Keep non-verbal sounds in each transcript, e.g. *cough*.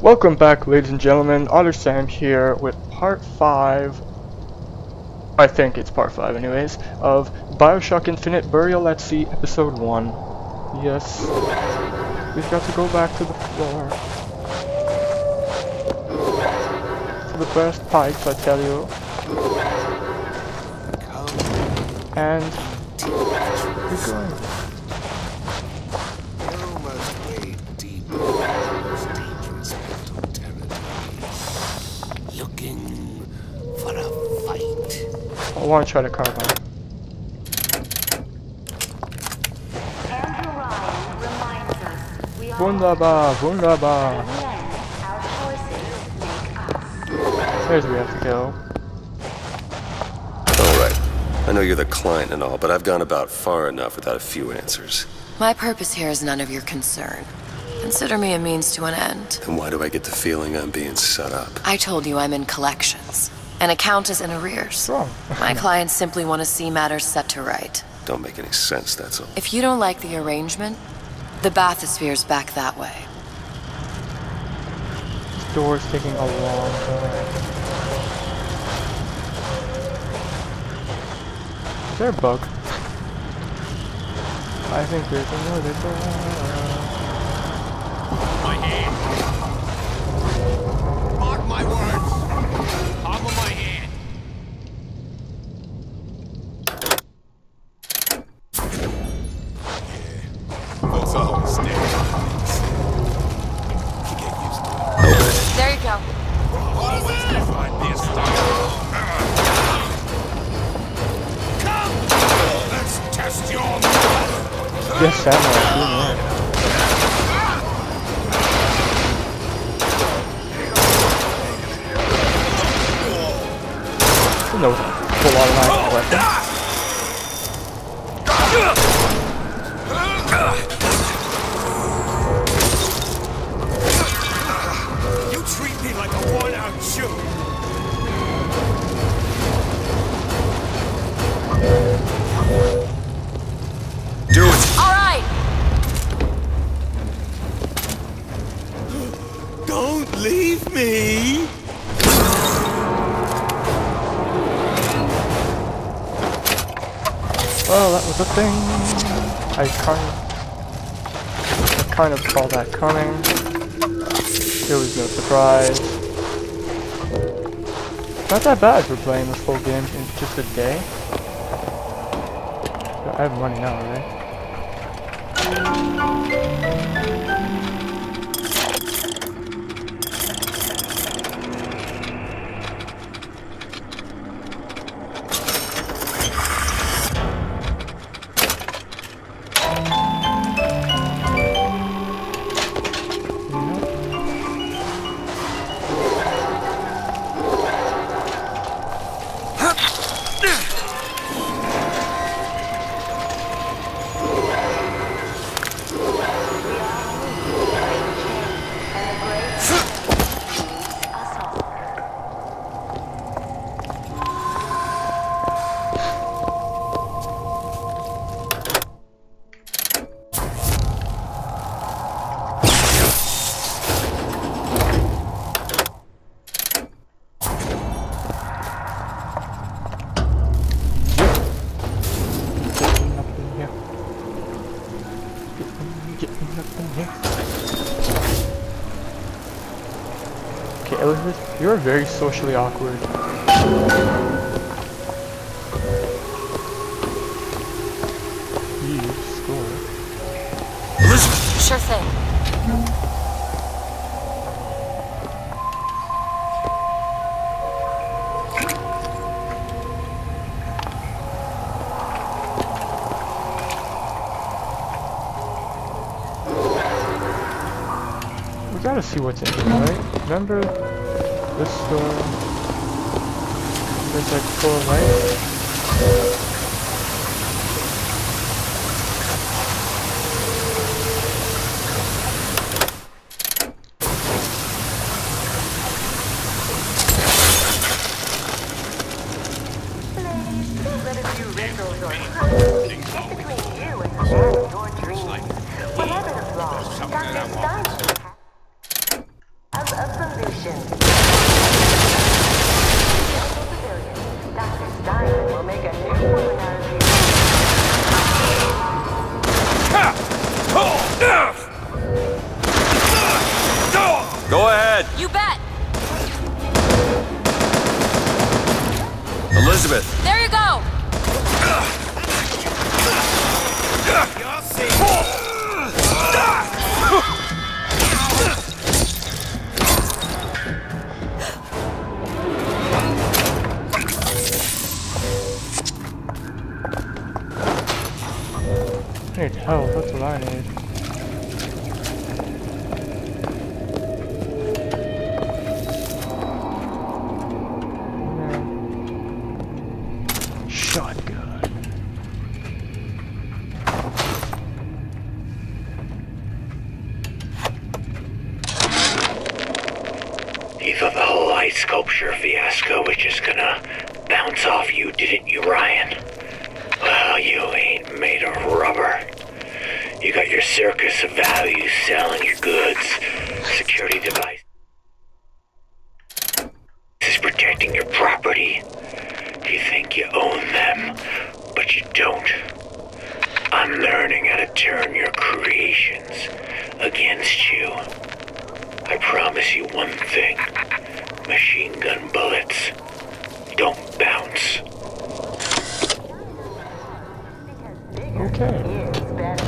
Welcome back, ladies and gentlemen. Otter Sam here with part 5, I think it's part 5 anyways, of Bioshock Infinite Burial at Sea Episode 1. Yes, we've got to go back to the floor. To the best pipes, I tell you. And we're going. Want to try to carve on. Andrew Ryan reminds us we are Wunderbar, wunderbar. the end, our choices. There's we have to go. All right. I know you're the client and all, but I've gone about far enough without a few answers. My purpose here is none of your concern. Consider me a means to an end. Then why do I get the feeling I'm being set up? I told you I'm in collections. An account is in arrears. Wrong. My clients simply want to see matters set to right. Don't make any sense, that's all. If you don't like the arrangement, the bathysphere's back that way. This door's taking a long time. Is there a bug? I think there's another door. Yes, Samurai, yeah. No full automatic weapon. Leave me. Well, that was a thing. I kind of, I kind of saw that coming. There was no surprise. Not that bad for playing this whole game in just a day. I have money now, right? You're very socially awkward. You score. Sure thing. We gotta see what's in here, right? Remember this door? There's like door right? You bet! Elizabeth, There you go! You'll see. I need help, that's what I need. One thing. Machine gun bullets don't bounce. Okay. Is better.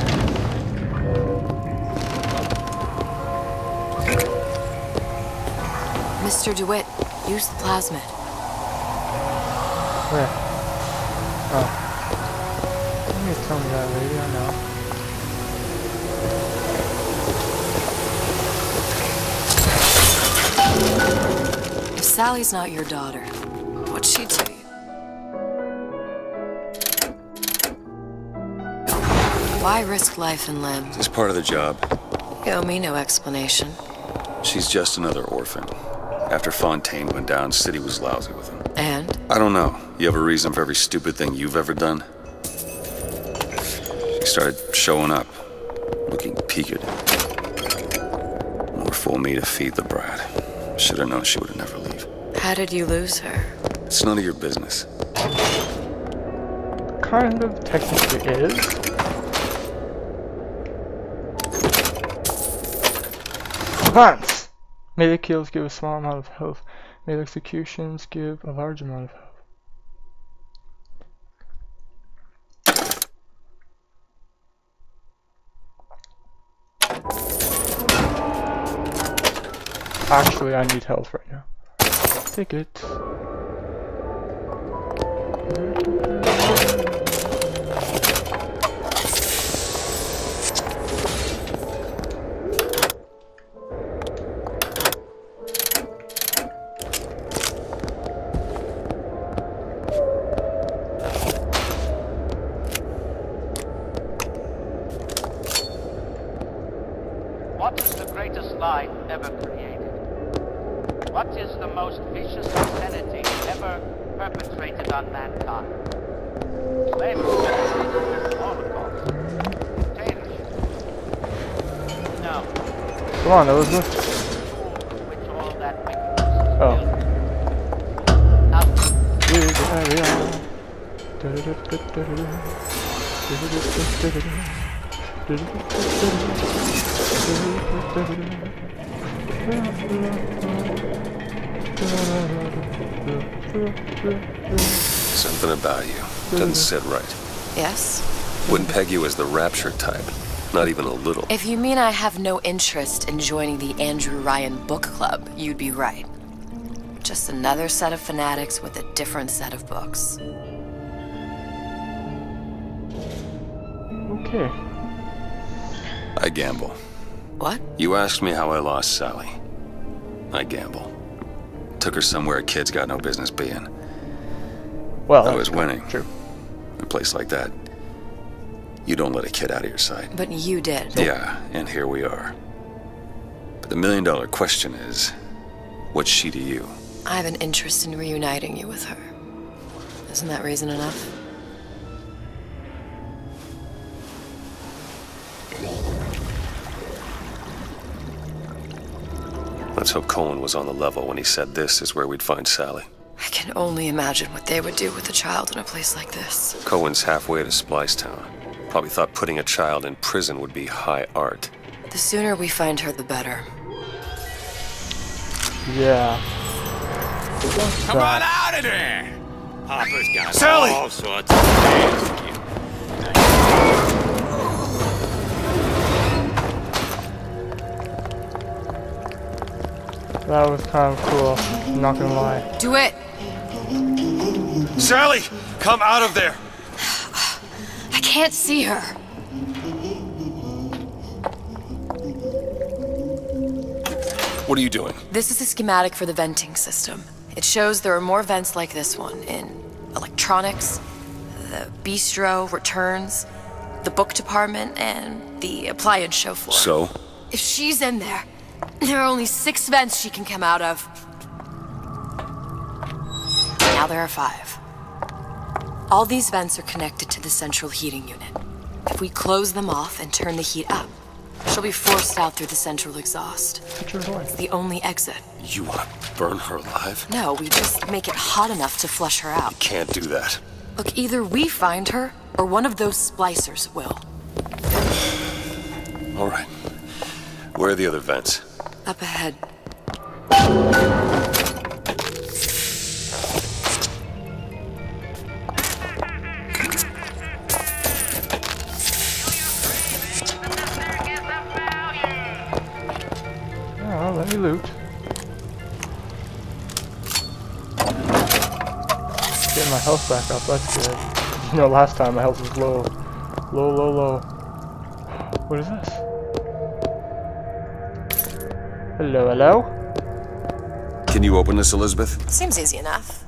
Mr. DeWitt, use the plasmid. Where? Oh. You need to tell me that, lady, I know. Sally's not your daughter, what'd she to you? Why risk life and limb? it's part of the job. You owe me no explanation. She's just another orphan. After Fontaine went down, City was lousy with him. And? I don't know. You have a reason for every stupid thing you've ever done? She started showing up, looking peaked. More fool me to feed the brat. Should have known she would have never. How did you lose her? It's none of your business. Kind of technically is. Advance! Melee kills give a small amount of health. Melee executions give a large amount of health. Actually, I need health right now. Take. What is the greatest lie ever created? What is the most vicious obscenity ever perpetrated on mankind? Slavery, Holocaust, dictatorship. No, Come on, Elizabeth. which all that wickedness Oh. Out oh. Something about you doesn't sit right. Yes? Wouldn't peg you as the rapture type. Not even a little. If you mean I have no interest in joining the Andrew Ryan Book Club, you'd be right. Just another set of fanatics with a different set of books. Okay. I gamble. What? You asked me how I lost Sally. I gamble. Took her somewhere a kid's got no business being. Well, I was winning. True. A place like that, you don't let a kid out of your sight. But you did. Yeah, and here we are. But the million dollar question is what's she to you? I have an interest in reuniting you with her. Isn't that reason enough? Let's hope Cohen was on the level when he said this is where we'd find Sally. I can only imagine what they would do with a child in a place like this. Cohen's halfway to Splicetown. Probably thought putting a child in prison would be high art. The sooner we find her, the better. Yeah. Come on out of there! Papa's got Sally! all sorts of plans for you. That was kind of cool. Not gonna lie. Do it! Sally! Come out of there! I can't see her. What are you doing? This is a schematic for the venting system. It shows there are more vents like this one in electronics, the bistro, returns, the book department, and the appliance show floor. So? If she's in there, there are only six vents she can come out of. Now there are five. All these vents are connected to the central heating unit. If we close them off and turn the heat up, she'll be forced out through the central exhaust. Put your voice. It's the only exit. You want to burn her alive? No, we just make it hot enough to flush her out. Can't do that. Look, either we find her, or one of those splicers will. All right. Where are the other vents? Up ahead. Oh, let me loot. Get my health back up, that's good. *laughs* You know, last time my health was low. Low, low, low. What is this? Hello, hello? Can you open this, Elizabeth? Seems easy enough.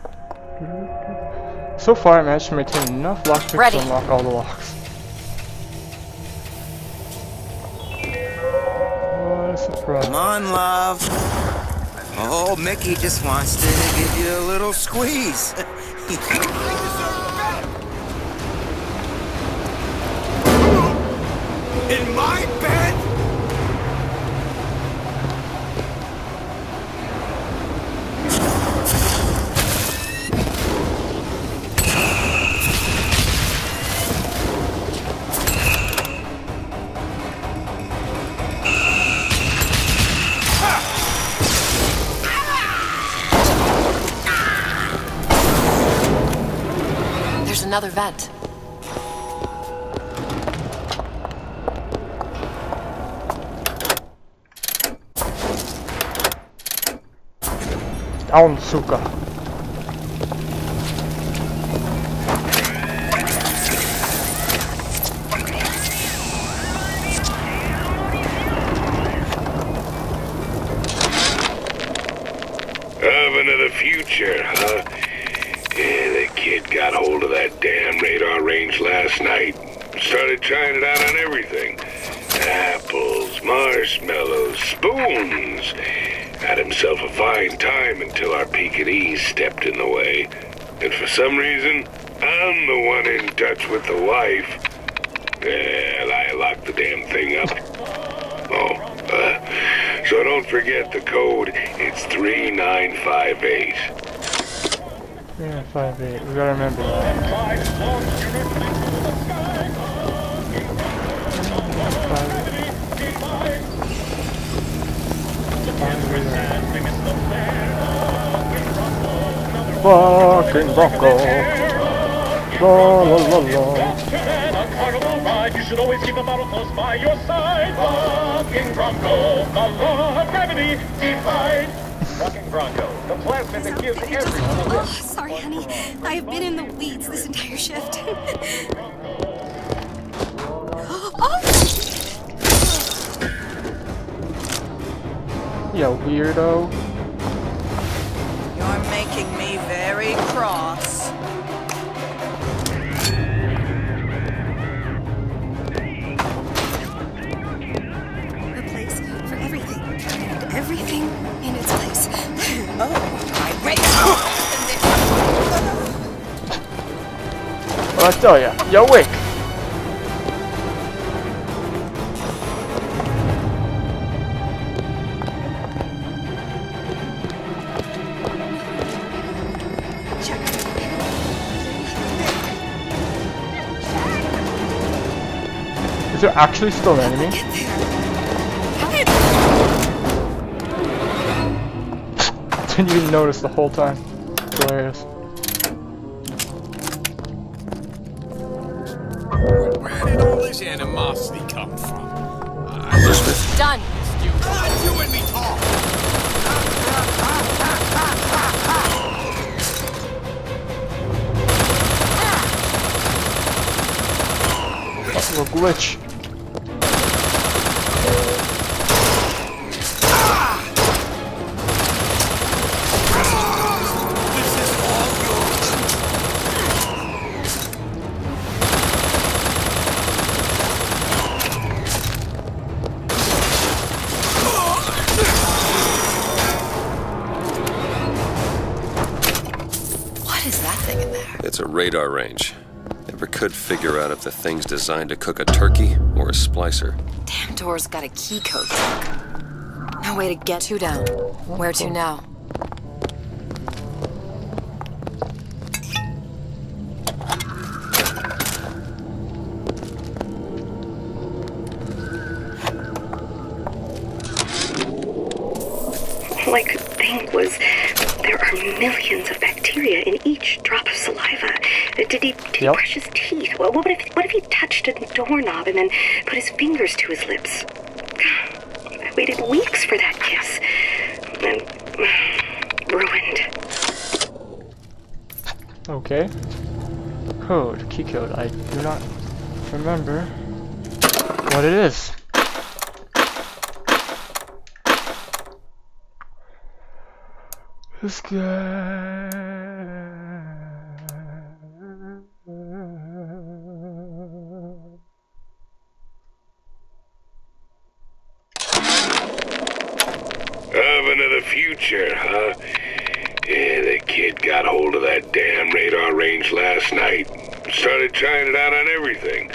So far, I managed to maintain enough lockpicks Ready. to unlock all the locks. Oh, what a surprise. Come on, love. Oh, Mickey just wants to give you a little squeeze. *laughs* In my bed? Another vent. Down, Suka. So don't forget the code. It's 3958. 3958. We gotta remember that. Bucking Bronco. La la la la. Uncarnable you should always keep a bottle close by your side. Bucking Bronco, the law of gravity defied. Bucking Bronco, the plasmid that gives everyone a Oh, sorry, honey. I have been in the weeds this entire shift. oh! *gasps* Yeah, weirdo. You're making me very cross. I tell ya, you're weak. Is there actually still an enemy? *laughs* Didn't even notice the whole time. Hilarious. Radar range. Never could figure out if the thing's designed to cook a turkey or a splicer. Damn door's got a key code. No way to get to down. Where to now? He, did he Yep. brush his teeth? Well, what if, what if he touched a doorknob and then put his fingers to his lips? I waited weeks for that kiss. And ruined. Okay. Code, key code. I do not remember what it is. This guy. Oven of the future, huh? Yeah, the kid got hold of that damn radar range last night. Started trying it out on everything.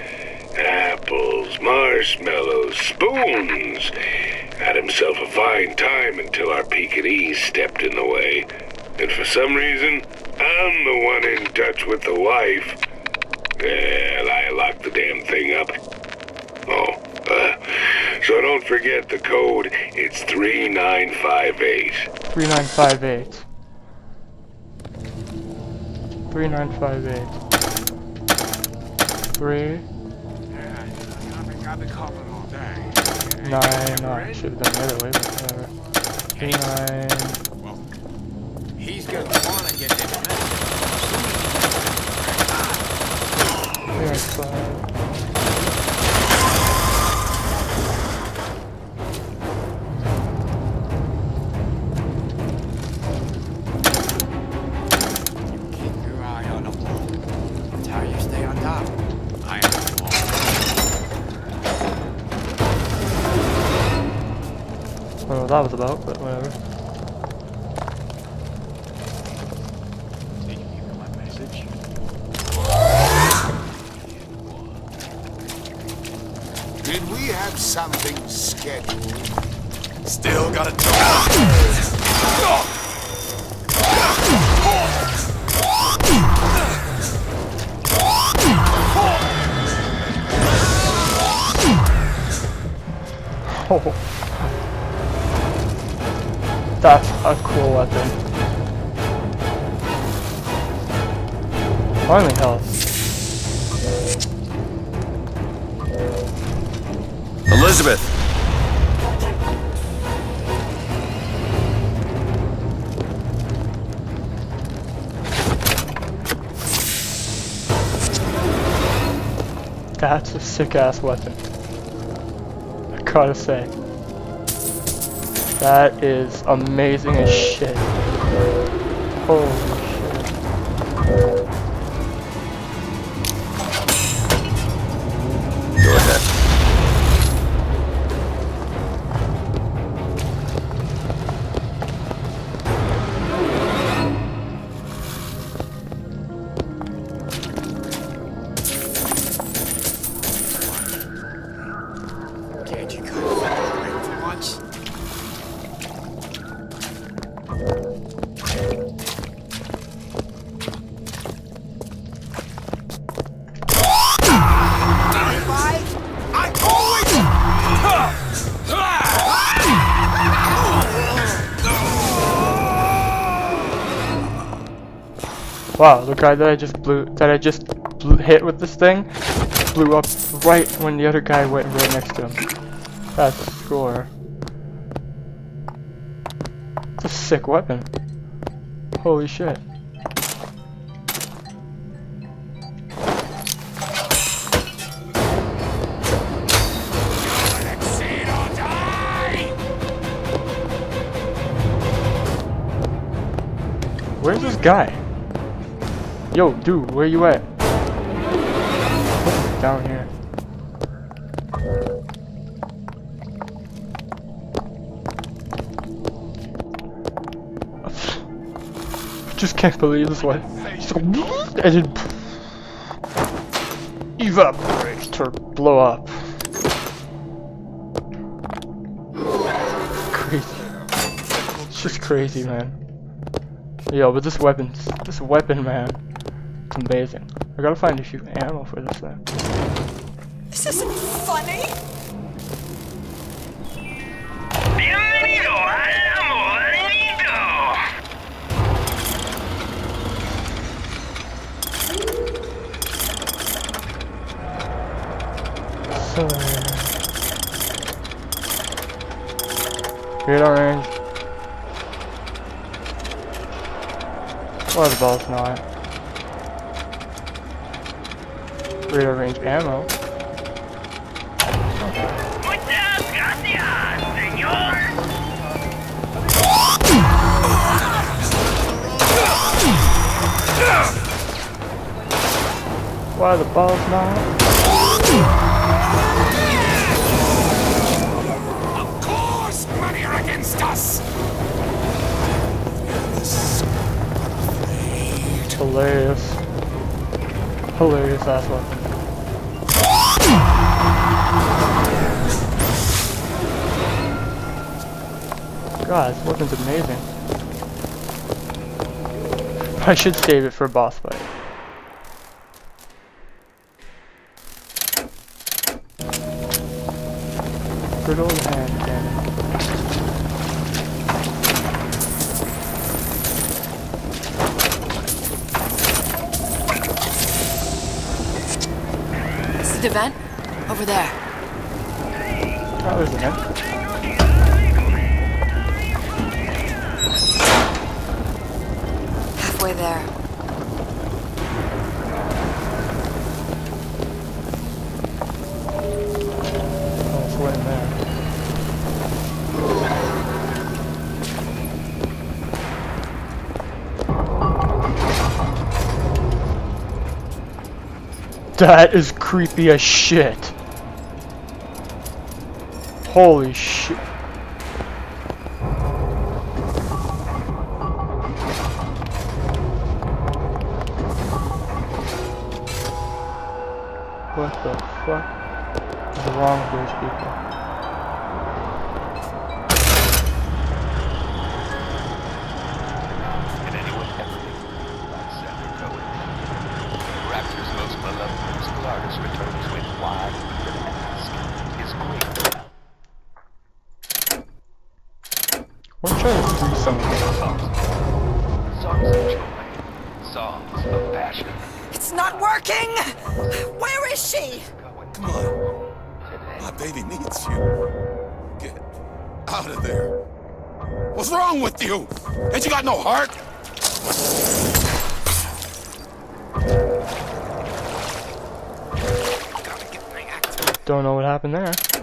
Apples, marshmallows, spoons. Had himself a fine time until our Pekingese stepped in the way. And for some reason, I'm the one in touch with the wife. Well, I locked the damn thing up. Oh, so don't forget the code. It's 3958. 3958. 3958. 3, I've been coughing all day. 9, no, I should have done the other way, but whatever. 3, 9, He's gonna wanna get this message. 3, that was about, but That's a cool weapon. Finally health. Elizabeth! That's a sick ass weapon. I gotta say. That is amazing as shit. Holy Wow, the guy that I just blew, that I just blew, hit with this thing, blew up right when the other guy went right next to him. That's a score. It's a sick weapon. Holy shit. Where's this guy? Yo, dude, where you at? Down here. Just can't believe this one. Just and then evaporate or blow up. Crazy. It's just crazy, man. Yo, but this weapon, this weapon, man, amazing. I gotta find a few ammo for this thing. This isn't funny. Bienvenido al. So, radar range. Well, the ball's not. Radar range ammo. Why the ball's not? Hilarious ass weapon. God, this weapon's amazing. I should save it for a boss fight. Good old hand The vent? Over there. Oh, there's a vent. Halfway there. That is creepy as shit. Holy shit. Don't know what happened there.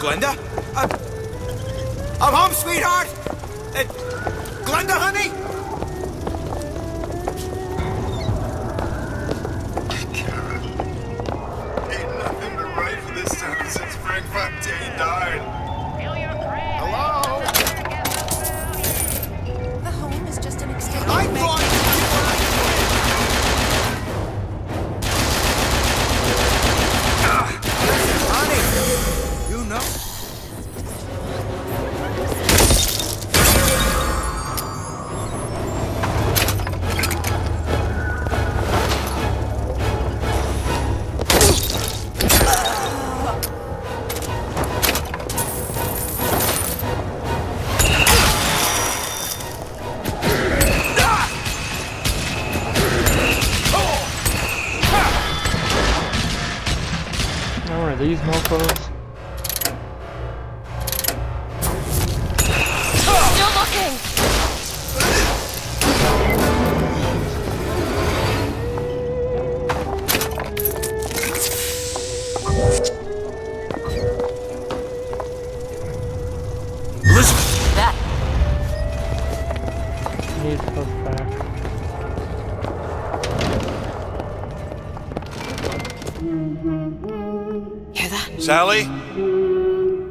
Glenda? I'm, I'm home, sweetheart! Uh, Glenda, honey? Ain't nothing but right for this town since Frank Fontaine died.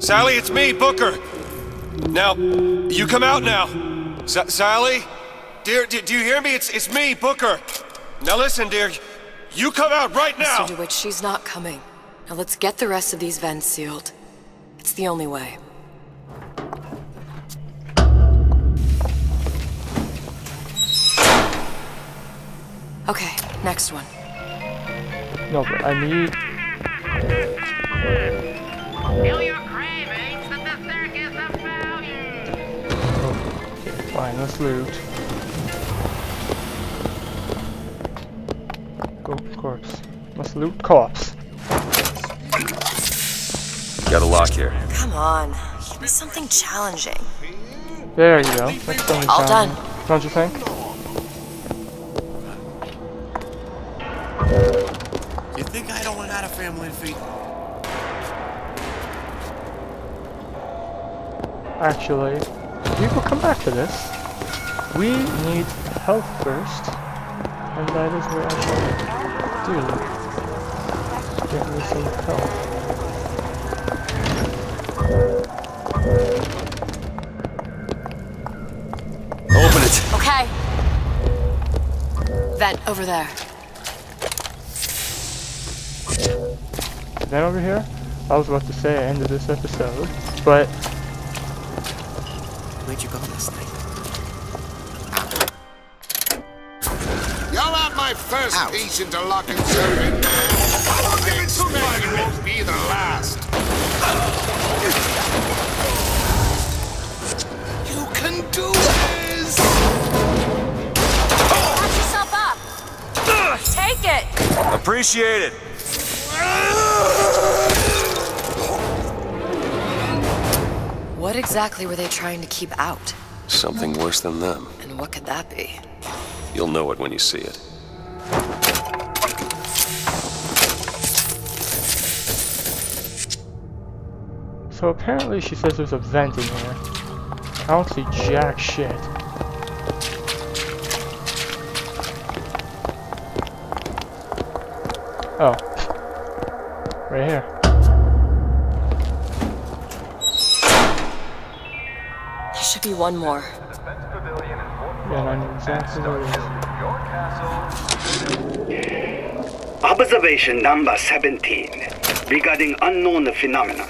Sally, it's me, Booker. Now, you come out now. S Sally? Dear, do, do you hear me? It's, it's me, Booker. Now listen, dear. You come out right now. Mr. DeWitt, she's not coming. Now let's get the rest of these vents sealed. It's the only way. Okay, next one. No, but I need. Uh, uh, uh, let's loot. Go, corpse. Let's loot corpse. Got a lock here. Come on, give me something challenging. There you go. That's All challenging. done. Don't you think? You think I don't want have a family to feed? Actually, we will come back to this. We need health first, and that is what I shall do. Get me some health. Open it. Okay. Vent over there. Then over here, I was about to say end of this episode, but Where'd you go last night? Not my first patient to lock and serve. I expect you It won't be the last. You can do this! Patch yourself up. Take it. Appreciate it. What exactly were they trying to keep out? Something worse than them. And what could that be? You'll know it when you see it. So apparently she says there's a vent in here. I don't see jack shit. Oh. Right here. There should be one more. Yeah, I know exactly where it is. Observation number 17 regarding unknown phenomena.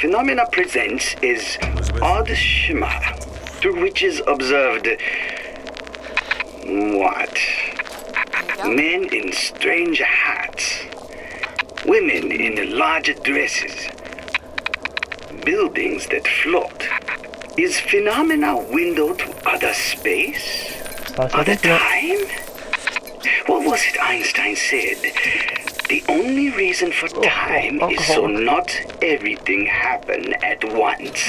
Phenomena presents is odd shimmer through which is observed what? Men in strange hats, women in large dresses, buildings that float. Is phenomena window to other space? Other time? What was it Einstein said? The only reason for oh, time oh, is so not everything happen at once.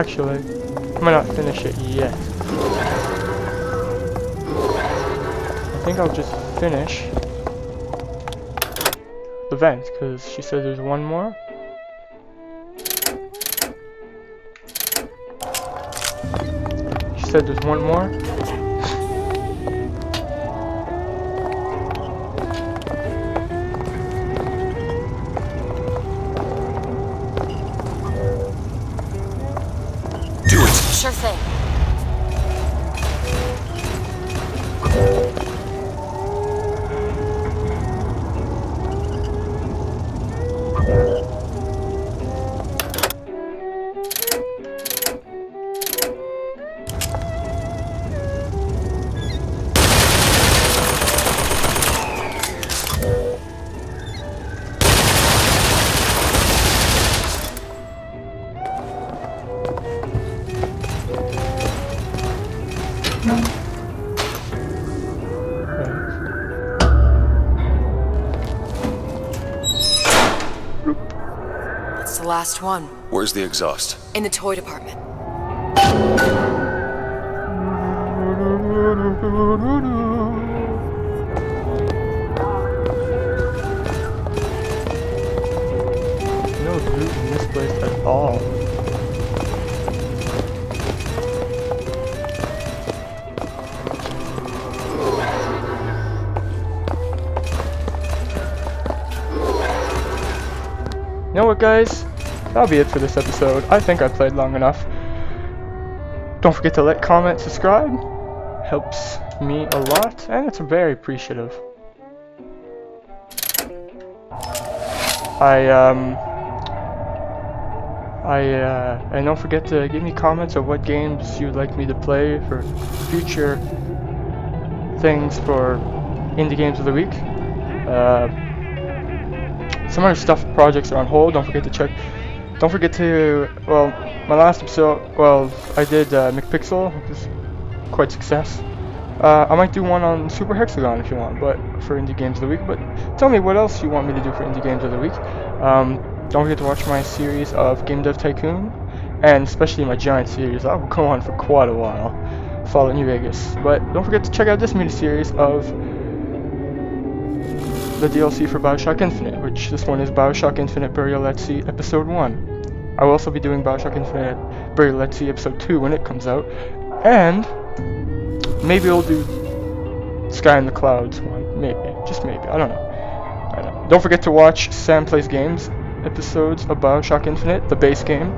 actually. I might not finish it yet. I think I'll just finish the vent, because she said there's one more. She said there's one more. The last one. Where's the exhaust? In the toy department. No loot in this place at all. You know what guys? That'll be it for this episode. I think I played long enough. Don't forget to like, comment, subscribe. Helps me a lot, and it's very appreciative. I um I uh, and don't forget to give me comments of what games you'd like me to play for future things for indie games of the week. Uh, some other stuff projects are on hold. Don't forget to check. Don't forget to well, my last episode. Well, I did uh, McPixel, which is quite success. Uh, I might do one on Super Hexagon if you want, but for Indie Games of the Week. But tell me what else you want me to do for Indie Games of the Week. Um, don't forget to watch my series of Game Dev Tycoon, and especially my Giant series. That will go on for quite a while. Fallout New Vegas. But don't forget to check out this mini series of the DLC for Bioshock Infinite, which this one is Bioshock Infinite Burial at Sea Episode 1. I will also be doing Bioshock Infinite Burial at Sea Episode 2 when it comes out, and maybe we'll do Sky in the Clouds one, maybe, just maybe, I don't know. I don't know. Don't forget to watch Sam Plays Games episodes of Bioshock Infinite, the base game.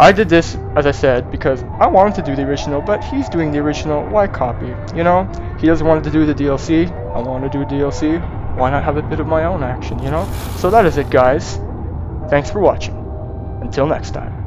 I did this, as I said, because I wanted to do the original, but he's doing the original, why copy? You know? He doesn't want to do the DLC, I want to do DLC, why not have a bit of my own action, you know? So that is it, guys. Thanks for watching. Until next time.